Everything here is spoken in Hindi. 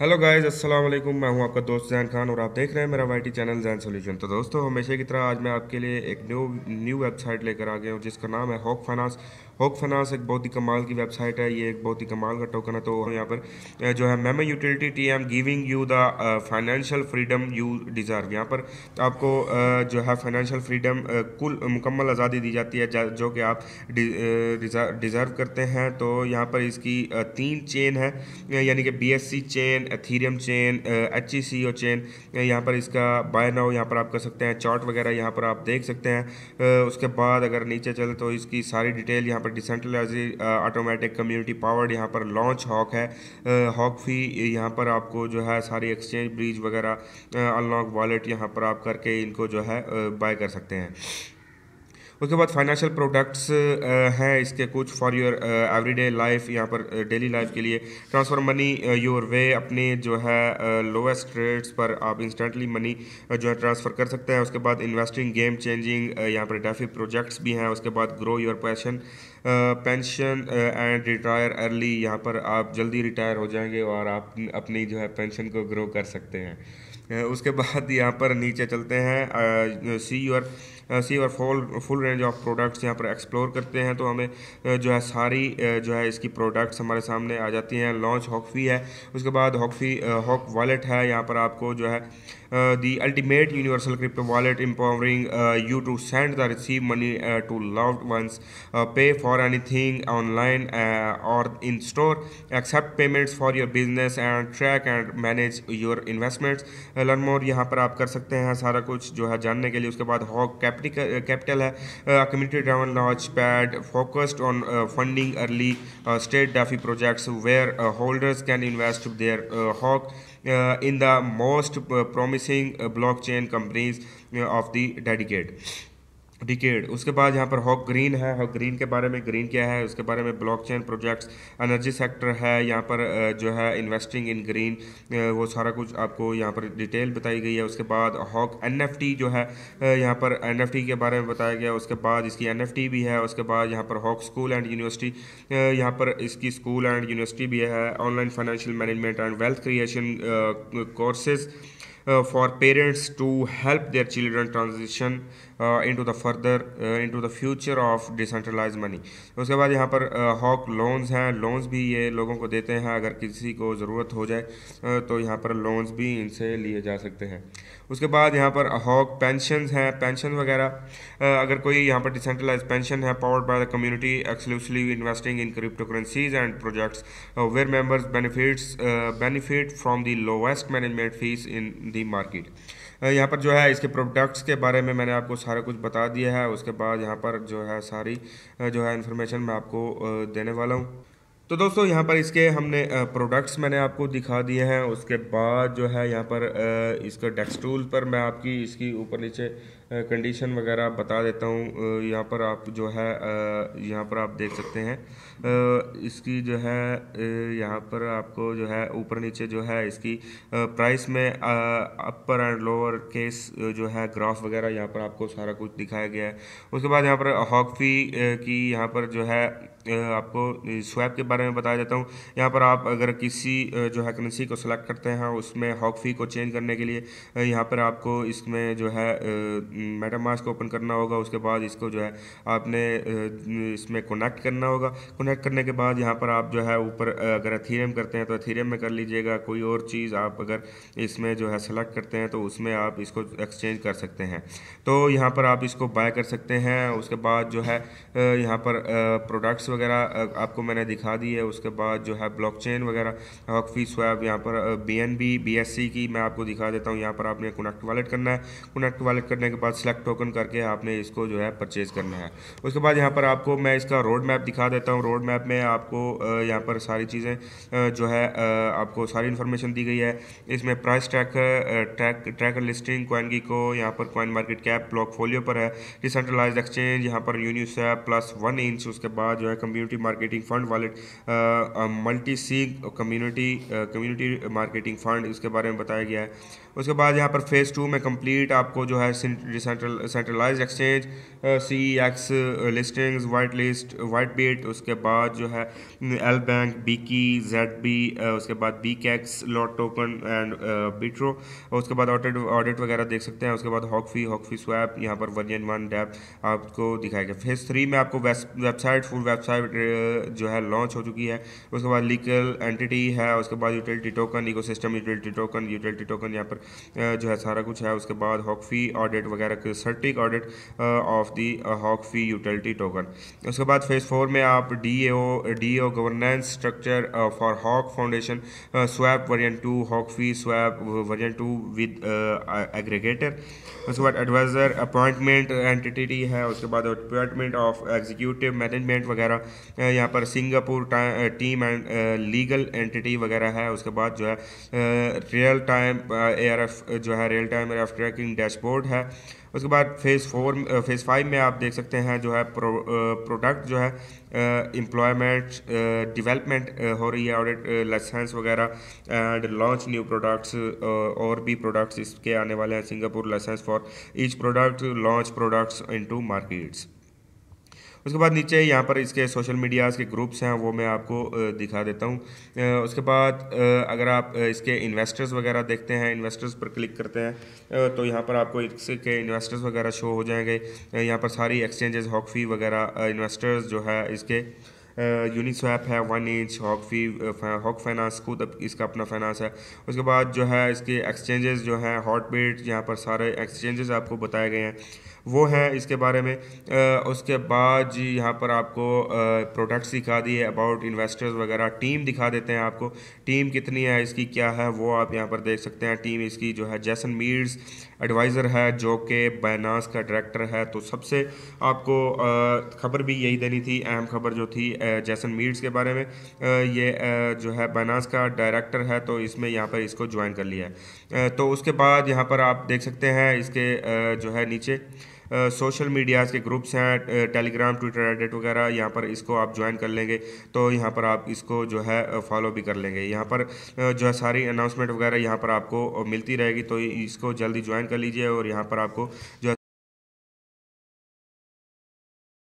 हेलो गाइस अस्सलाम वालेकुम मैं हूँ आपका दोस्त जैन खान और आप देख रहे हैं मेरा वाई चैनल जैन सोल्यूशन तो दोस्तों, हमेशा की तरह आज मैं आपके लिए एक न्यू न्यू वेबसाइट लेकर आ गया हूँ, जिसका नाम है हॉक फाइनांस हॉक फाइनांस एक बहुत ही कमाल की वेबसाइट है, ये एक बहुत ही कमाल का टोकन है तो यहाँ पर जो है memo utility T M giving you the financial freedom you deserve यहाँ पर आपको जो है फाइनेंशियल फ्रीडम कुल मुकम्मल आज़ादी दी जाती है, जो कि आप डिज़र्व करते हैं। तो यहाँ पर इसकी तीन चेन है यानी कि B chain Ethereum chain H E chain यहाँ पर इसका बाय नाउ यहाँ पर आप कर सकते हैं चार्ट वगैरह यहाँ पर आप देख सकते हैं। उसके बाद अगर नीचे चले तो इसकी सारी डिटेल यहाँ पर डिसेंट्रलाइज ऑटोमेटिक कम्युनिटी पावर्ड यहाँ पर लॉन्च हॉक है। हॉक फ़ी यहाँ पर आपको जो है सारी एक्सचेंज ब्रिज वगैरह अनलॉक वॉलेट यहाँ पर आप करके इनको जो है बाय कर सकते हैं। उसके बाद फाइनेंशियल प्रोडक्ट्स हैं इसके कुछ फॉर योर एवरीडे लाइफ यहाँ पर डेली लाइफ के लिए। ट्रांसफ़र मनी योर वे अपने जो है लोवेस्ट रेट्स पर आप इंस्टेंटली मनी जो है ट्रांसफ़र कर सकते हैं। उसके बाद इन्वेस्टिंग गेम चेंजिंग यहाँ पर डेफी प्रोजेक्ट्स भी हैं। उसके बाद grow your passion pension and retire early यहाँ पर आप जल्दी रिटायर हो जाएँगे और आप अपनी जो है पेंशन को ग्रो कर सकते हैं। उसके बाद यहाँ पर नीचे चलते हैं सी योर सी और fall full range of products यहाँ पर एक्सप्लोर करते हैं तो हमें जो है सारी जो है इसकी प्रोडक्ट्स हमारे सामने आ जाती हैं। लॉन्च हॉकफी है, उसके बाद हॉकफी हॉक वॉलेट है, यहाँ पर आपको जो है the ultimate universal crypto wallet empowering uh, you to send the receive money uh, to loved ones pay for anything online or in store accept payments for your business and track and manage your investments learn more यहाँ पर आप कर सकते हैं सारा कुछ जो है जानने के लिए उसके बाद हॉक कैपिटल कैपिटल है community driven launch pad focused on funding early state DeFi projects where holders can invest their Hawk uh, in the most uh, promising uh, blockchain companies of the decade decade उसके बाद यहाँ पर हॉक ग्रीन है। हॉक ग्रीन के बारे में ग्रीन क्या है? उसके बारे में ब्लॉकचेन प्रोजेक्ट्स एनर्जी सेक्टर है। यहाँ पर जो है इन्वेस्टिंग इन ग्रीन वो सारा कुछ आपको यहाँ पर डिटेल बताई गई है। उसके बाद हॉक एनएफटी जो है यहाँ पर एनएफटी के बारे में बताया गया। उसके बाद इसकी एनएफटी भी है। उसके बाद यहाँ पर हॉक स्कूल एंड यूनिवर्सिटी यहाँ पर इसकी स्कूल एंड यूनिवर्सिटी भी है। Online financial management and wealth creation courses for parents to help their children transition into the further into the future of decentralize money उसके बाद यहाँ पर हॉक uh, लोन्स हैं। लोन्स भी ये लोगों को देते हैं। अगर किसी को ज़रूरत हो जाए uh, तो यहाँ पर लोन्स भी इनसे लिए जा सकते हैं। उसके बाद यहाँ पर हॉक पेंशन हैं। पेंशन वगैरह uh, अगर कोई यहाँ पर डिसेंट्रलाइज पेंशन है powered by the community exclusively investing in crypto currencies and projects where members benefits benefit from the lowest management fees in the market. यहाँ पर जो है इसके प्रोडक्ट्स के बारे में मैंने आपको सारा कुछ बता दिया है, उसके बाद यहाँ पर जो है सारी जो है इन्फॉर्मेशन मैं आपको देने वाला हूँ। तो दोस्तों, यहाँ पर इसके हमने प्रोडक्ट्स मैंने आपको दिखा दिए हैं, उसके बाद जो है यहाँ पर इसका डेस्क टूल पर मैं आपकी, इसकी ऊपर नीचे कंडीशन वगैरह बता देता हूँ। यहाँ पर आप जो है यहाँ पर आप देख सकते हैं। इसकी जो है यहाँ पर आपको जो है, ऊपर नीचे जो है, इसकी प्राइस में अपर एंड लोअर केस जो है ग्राफ वगैरह यहाँ पर आपको सारा कुछ दिखाया गया है। उसके बाद यहाँ पर हॉक फ़ी की यहाँ पर जो है आपको स्वैप के बारे में बताया जाता हूँ। यहाँ पर आप अगर किसी जो है करेंसी को सिलेक्ट करते हैं, उसमें हॉक फ़ी को चेंज करने के लिए यहाँ पर आपको इसमें जो है मेटा मास्क ओपन करना होगा, उसके बाद इसको जो है आपने इसमें कनेक्ट करना होगा। कनेक्ट करने के बाद यहाँ पर आप जो है ऊपर अगर अथीरियम करते हैं तो अथीरियम में कर लीजिएगा। कोई और चीज़ आप अगर इसमें जो है सेलेक्ट करते हैं तो उसमें आप इसको एक्सचेंज कर सकते हैं। तो यहाँ पर आप इसको बाय कर सकते हैं। उसके बाद जो है यहाँ पर प्रोडक्ट्स वगैरह आपको मैंने दिखा दी है। उसके बाद जो है ब्लॉकचेन वगैरह हॉकफी स्वैप यहाँ पर B N B B S C की मैं आपको दिखा देता हूँ। यहाँ पर आपने कनेक्ट वॉलेट करना है। कनेक्ट वॉलेट करने के बाद सेलेक्ट टोकन करके आपने इसको जो है परचेज़ करना है। उसके बाद यहाँ पर आपको मैं इसका रोड मैप दिखा देता हूँ। रोड मैप में आपको यहाँ पर सारी चीज़ें जो है आपको सारी इन्फॉर्मेशन दी गई है। इसमें price track track tracker listing coin की को यहाँ पर coin market cap block folio पर है। डिसेंट्रलाइज एक्सचेंज यहाँ पर यूनिसैप प्लस वन इंच उसके बाद जो है community marketing fund wallet multi C community community marketing fund इसके बारे में बताया गया है। उसके बाद यहाँ पर फ़ेज़ टू में कंप्लीट आपको जो है central centralise exchange C X listings white list WhiteBIT उसके बाद जो है एल बैंक बीकी जेड बी उसके बाद B कैक्स LATOKEN and Bitrue उसके बाद ऑडिट ऑडिट वगैरह देख सकते हैं, उसके बाद हॉकफी हॉकफी स्वैप यहाँ पर वर्जन वन डैप आपको दिखाएगा फ़ेज़ थ्री में आपको वेबसाइट फुल वेबसाइट जो है लॉन्च हो चुकी है। उसके बाद लीगल एंटिटी है, उसके बाद utility token ecosystem utility token utility token यहाँ पर जो है सारा कुछ है। उसके बाद हॉकफी ऑडिट वगैरह CertiK audit of the HawkFi utility token उसके बाद फ़ेज़ फोर में आप D O D O governance structure for Hawk foundation swap version two HawkFi swap version two with aggregator उसके बाद एडवाइज़र अपॉइंटमेंट एंटिटी है, उसके बाद डिपार्टमेंट ऑफ़ एग्जीक्यूटिव मैनेजमेंट वगैरह यहाँ पर Singapore team and legal entity वगैरह है, उसके बाद जो है रियल टाइम ए जो है real time air tracking dashboard है उसके बाद फ़ेज़ फोर फ़ेज़ फाइव में आप देख सकते हैं जो है प्रो, प्रोडक्ट जो है एम्प्लॉयमेंट डेवलपमेंट हो रही है ऑडिट लाइसेंस वगैरह एंड लॉन्च न्यू प्रोडक्ट्स और भी प्रोडक्ट्स इसके आने वाले हैं Singapore licence for each product launch products into markets उसके बाद नीचे यहाँ पर इसके सोशल मीडियाज़ के ग्रुप्स हैं, वो मैं आपको दिखा देता हूँ। उसके बाद अगर आप इसके इन्वेस्टर्स वगैरह देखते हैं इन्वेस्टर्स पर क्लिक करते हैं तो यहाँ पर आपको इसके इन्वेस्टर्स वगैरह शो हो जाएँगे। यहाँ पर सारी एक्सचेंजेस हॉकफी वगैरह इन्वेस्टर्स जो है, इसके यूनिस्वैप है one inch Hawk Fi Hawk finance खुद इसका अपना फाइनेंस है। उसके बाद जो है इसके एक्सचेंजेस जो हैं हॉट बीट यहाँ पर सारे एक्सचेंजेस आपको बताए गए हैं। वो हैं इसके बारे में। आ, उसके बाद जी यहाँ पर आपको प्रोडक्ट्स दिखा दिए अबाउट इन्वेस्टर्स वगैरह टीम दिखा देते हैं आपको। टीम कितनी है इसकी क्या है वो आप यहाँ पर देख सकते हैं। टीम इसकी जो है जैसन मीर्स एडवाइज़र है जो कि बैनास का डायरेक्टर है। तो सबसे आपको खबर भी यही देनी थी अहम खबर जो थी जैसन मीड्स के बारे में ये जो है बैनास का डायरेक्टर है तो इसमें यहाँ पर इसको ज्वाइन कर लिया है। तो उसके बाद यहाँ पर आप देख सकते हैं इसके जो है नीचे सोशल मीडियाज़ के ग्रुप्स हैं टेलीग्राम, ट्विटर, एडिट वगैरह, यहाँ पर इसको आप ज्वाइन कर लेंगे तो यहाँ पर आप इसको जो है फॉलो भी कर लेंगे। यहाँ पर जो है सारी अनाउंसमेंट वगैरह यहाँ पर आपको मिलती रहेगी तो इसको जल्दी ज्वाइन कर लीजिए और यहाँ पर आपको जो